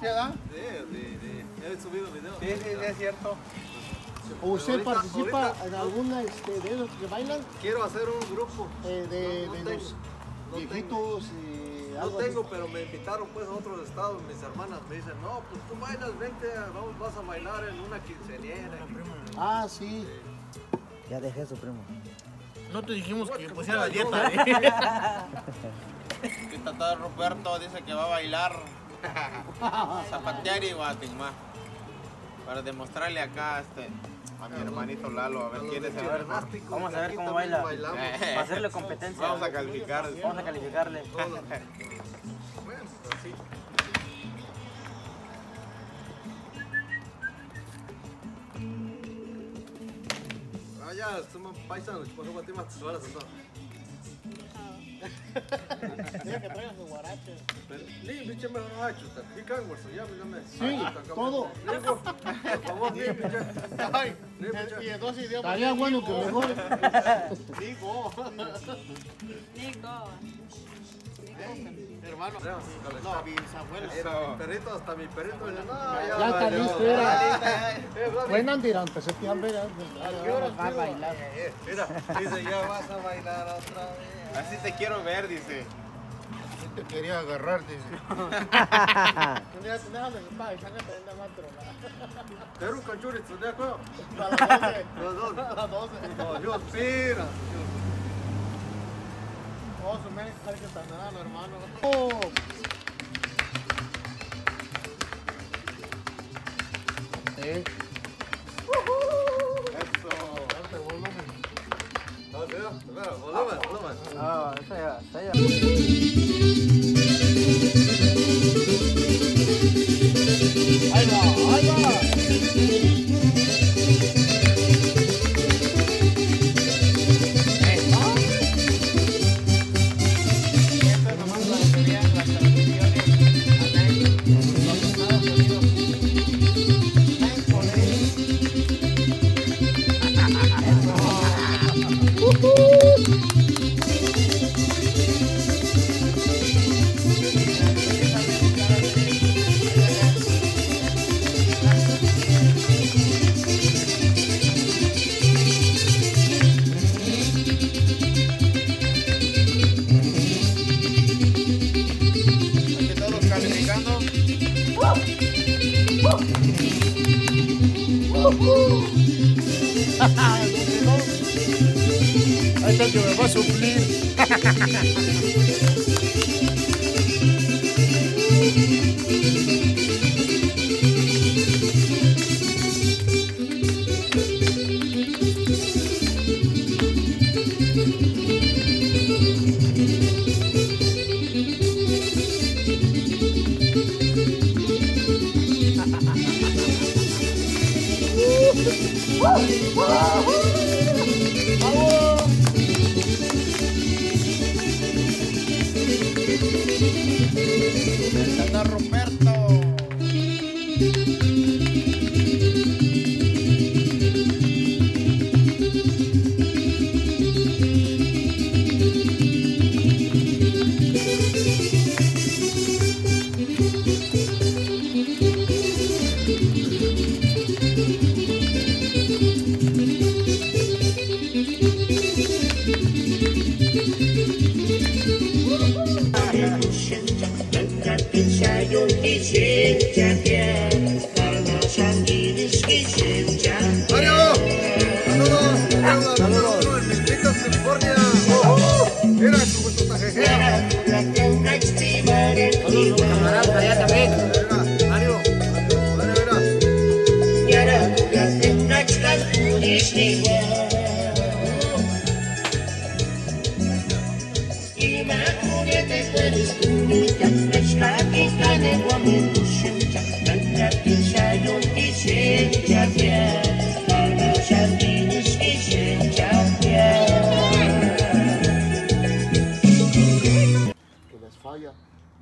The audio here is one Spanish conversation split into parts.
¿Sí, verdad? Sí, de, de, he subido videos. Sí, sí, sí, es cierto. ¿O usted ahorita- participa ahorita- en alguna este, de esos que bailan? Quiero hacer un grupo. Eh, de No, no de tengo. los No viejitos y No tengo, así. pero me invitaron pues a otros estados. Mis hermanas me dicen, no, pues tú bailas, vente, vamos, vas a bailar en una quinceañera. Ah, sí. Ya dejé su primo. No te dijimos que pusiera la dieta, ¿eh? Aquí está todo Roberto, dice que va a bailar. Zapatear y Guatemala. Para demostrarle acá este, a mi hermanito Lalo, a ver quién es el verdadero. Vamos a ver cómo baila. Para hacerle competencia. Vamos a calificar. Vamos a calificarle. Bueno, así. Ah, ya, somos paisanos, por favor, te matas horas entonces. Mira que traigan me ya, me. Sí, todo. Por favor. Ay, y dos idiomas. Estaría bueno que mejor. Digo. Nico. Hermano. No, No, bisabuela. Era mi perrito, hasta mi perrito. No, ya, Ya está listo, era. Buenas dirán, se te han ver. ¿a qué horas Va a bailar. Eh, Mira, dice, ya vas a bailar otra vez. Así te quiero ver, dice. Te quería agarrar, dice. Déjame en paz, sácate de la mantro. Pero un canchurito, ¿de acuerdo? A las 12. Los dos. A las 12. No, yo aspira. Oh, está. Oh. Sí. Eso. No, espera, espera, volumen, volumen. Ah, esa ya, esa ya. Ahí está el que me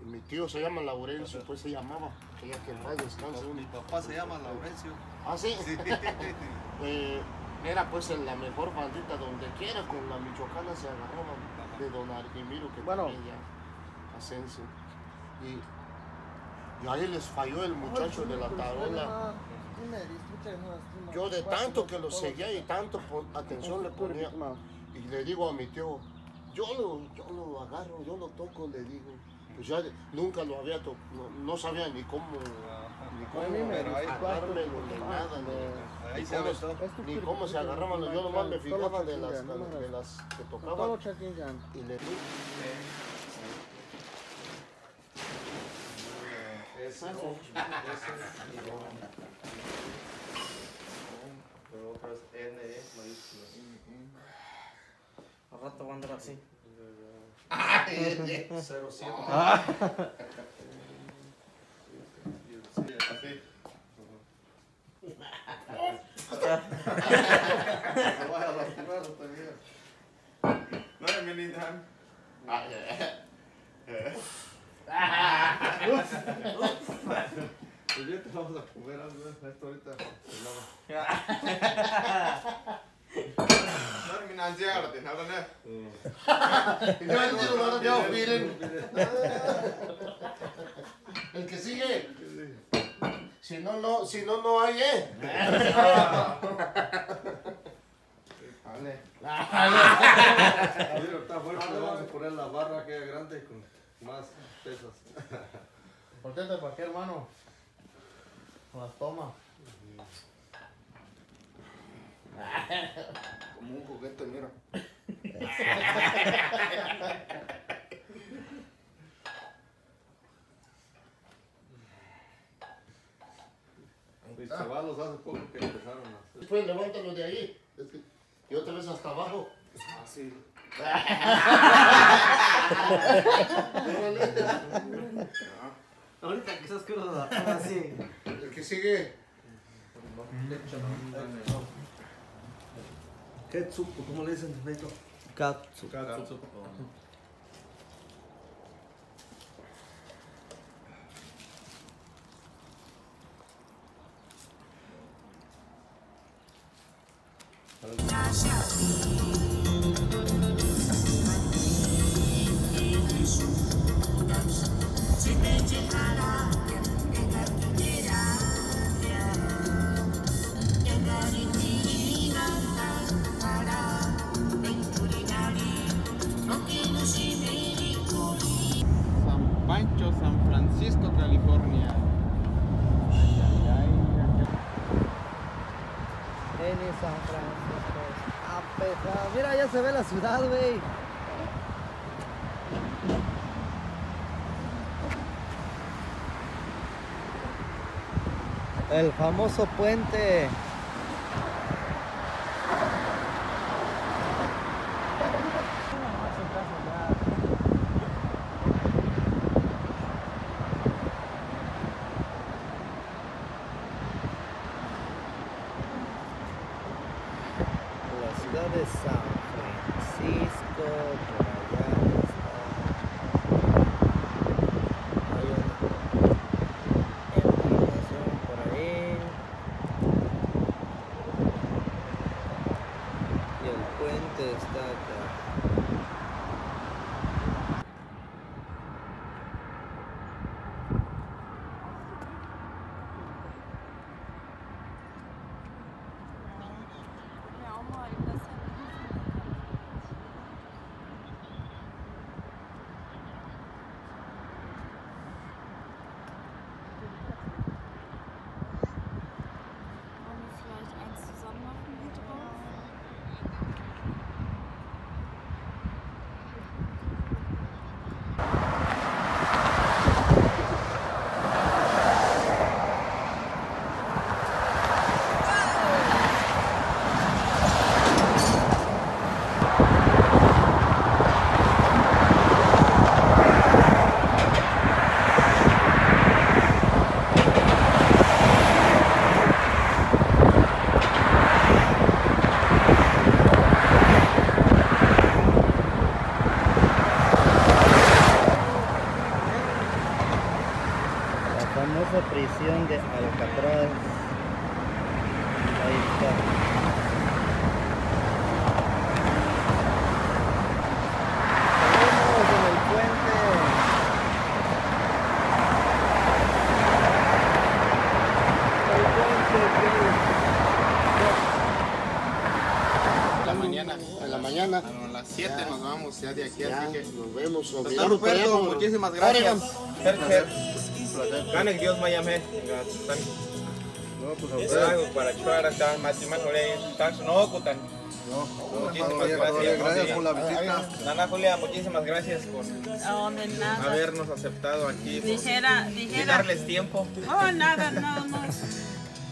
mi tío se llama Laurencio, pues se llamaba. Que ya que en paz descanse. Mi papá se llama Laurencio. Ah, sí. Eh, era pues en la mejor bandita donde quiera con la michoacana se agarraban de don Arquimiro que Bueno. también ya Asensio y Y ahí les falló el muchacho de la tarola. Yo de tanto que lo seguía y tanto atención le ponía. Y le digo a mi tío, yo lo, yo lo agarro, yo lo toco, le digo. Pues ya de- nunca lo había tocado, no, no sabía ni cómo, ni cómo agarrármelo, ni nada, ni, Ahí ni cómo, aventó. ni cómo se agarraban. Yo nomás me fijaba de las, de las que tocaban y le di. interessante. Né? É Outras NE maiúscula. Assim. É, é. Pues ya te vamos a comer algo, esto ahorita se lava. No es financiar, te hablan eh. Y yo el tiro, no, yo, miren. El que sigue. Si no, no, si no, no hay, eh. Pero está fuerte, le vamos a poner la barra que es grande con más pesas. Contente para qué, hermano. Las toma. Como un juguete, mira. Mis chavalos hace poco que empezaron a hacer. Después levántalo de ahí. Es que- Y otra vez hasta abajo. Ahorita que estás crudo, así. El que sigue. Ketchup, ¿cómo le dicen, Beto? Katsu. San Pancho, San En San Francisco. A pesar. Mira, ya se ve la ciudad, güey. El famoso puente. prisión de Alcatraz. Ahí está. mañana. en la Bueno, a las 7 nos vamos ya de aquí, así que nos vemos. Hasta luego, muchísimas gracias. Gracias. Ganek Dios mayame. No, pues a ustedes. algo para chuar hasta más y más no kutan. Muchísimas gracias. Gracias por la visita. Nana Julia, muchísimas gracias por Oh, de nada. habernos aceptado aquí. por Dijera, y dijera. darles tiempo. Oh, nada, no, no.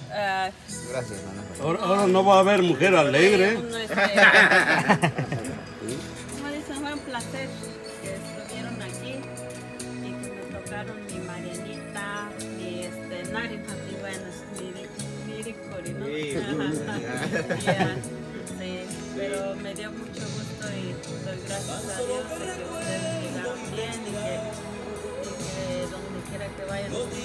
Gracias, Nana. Ahora, ahora no va a haber mujer alegre. Como dicen, fue un placer mi Marianita, mi este, Nari Patibuenas, mi Miricori, ¿no? Sí. Pero me dio mucho gusto y doy gracias a Dios de que ustedes llegaron bien y que, y que donde quiera que vayan otra vez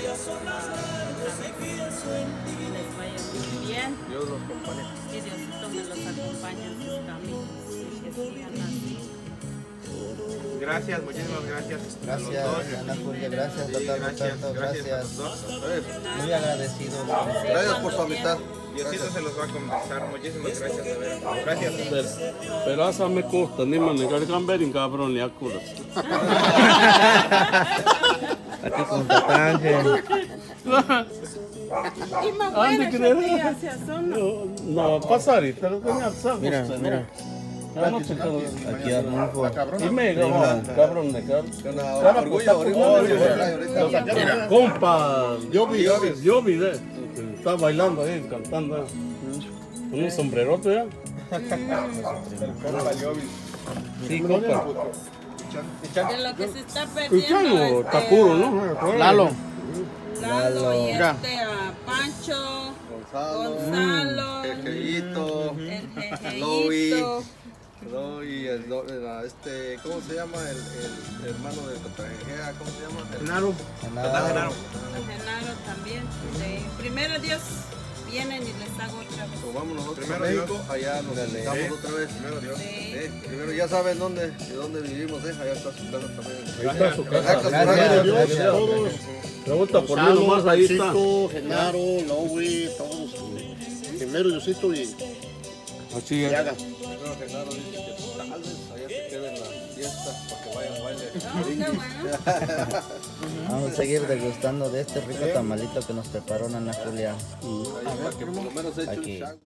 les vaya muy bien Dios los acompañe. y Diosito me los acompañe en sus caminos y que sigan así. Gracias, muchísimas gracias. a los Gracias, dos. Ana Julia, gracias, Sí, doctor gracias, Roberto, gracias a gracias. los dos. Muy agradecido. Gracias por su amistad. Diosito se los va a compensar. Muchísimas gracias, de veras. Gracias. Pero, pero asa me costa, ni man, ni gamberin cabrón, ni acuras. Aquí con Tatanje. Y más ¿Dónde crees? No, no, pasar, pero tenía sabos. Mira, mira. Aquí Arnulfo. Y me cabrón, cabrón de cabrón. Mira, compa, yo vi, yo vi, que está bailando ahí, cantando. eh. Con un sombrerote ya. Sí, compa. De lo que se está perdiendo. este, está puro, ¿no? Lalo. Lalo y este a Pancho, Gonzalo. Gonzalo, El Jeyito. el. Jejeito, No, y el, el- este, ¿cómo se llama? El, el hermano de Tatangea, ¿cómo se llama? El, Genaro. Genaro. Genaro también. Sí. Primero Dios vienen y les hago otra vez. Pues vamos nosotros Primero a México, Dios. allá nos visitamos Sí. otra vez. Primero Dios. Sí. Eh, primero ya saben dónde, de dónde vivimos, eh, allá está su casa también. Ahí está su casa. Gracias, Gracias, Dios, gracias. todos. Pregunta por mí nomás, ahí está. Pancito, Genaro, Lowy, todos. Primero Diosito y Así es. haga. Primero Genaro dice que tal vez allá se queden las fiestas para que vayan a baile. Qué bueno. Vamos a seguir degustando de este rico tamalito que nos preparó Ana Julia. Para que por lo menos eche un.